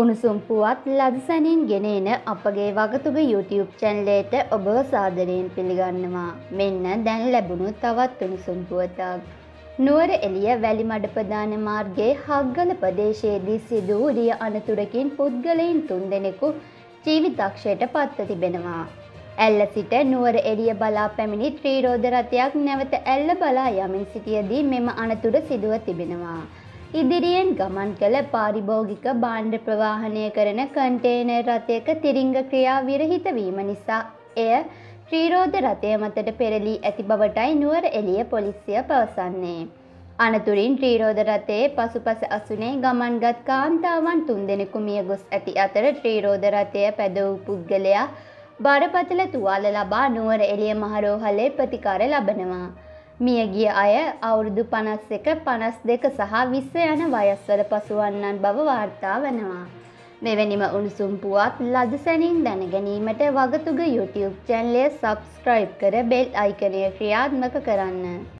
උණුසුම් පුවත් ලදසැනින් ගෙනන අපගේ වගතුග YouTube චැන්ලේට ඔබව සාදරයෙන් පිළිගන්නවා. මෙන්න දැන් ලැබුණු තවත් උණුසුම් පුවතක්. නුවර එලිය වැලිමඩ ප්‍රධාන මාර්ගයේ හග්ගල ප්‍රදේශයේදී සිදු වූ රිය අනතුරකින් පුද්ගලයින් තුන් දෙනෙකු ජීවිතක්ෂයට පත්ව තිබෙනවා. ඇල්ල සිට නුවර එළිය බලා පැමිණි ත්‍රීරෝධ රථයක් නැවත ඇල්ල බලා යමින් සිටියදී මෙම අනතුර සිදුව තිබෙනවා. ඉදිරියෙන් ගමන් කළ පාරිභෝගික භාණ්ඩ ප්‍රවාහනය කරන කන්ටේනර් රථයක තිරිංග ක්‍රියා විරහිත වීම නිසා එය ත්‍රීරෝධ රථය මතට පෙරලී ඇති බවටයි නුවර එළිය පොලිසිය පවසන්නේ. අනතුරින් ත්‍රීරෝධ රථයේ පසුපස අසුනේ ගමන්ගත් කාන්තාවන් තුන්දෙනෙකු මිය ගොස් ඇති අතර ත්‍රීරෝධ රථය පැදවූ පුද්ගලයා බරපතල තුවාල ලබා නුවර එළිය මහරෝහලේ ප්‍රතිකාර ලබනවා. මියගිය අය අවුරුදු පනස් එක පනස් දෙක සහ විස්ස යන වයස්වල පසුවන්නන් බව වාර්තා වනවා. මෙවැනිම උණුසුම් පුවත් ලද සැනින් දැනගැනීමට වගතුග YouTube චැන්ලය සබස්ක්‍රයිබ් කර බෙල් අයිකනය ක්‍රියාත්මක කරන්න.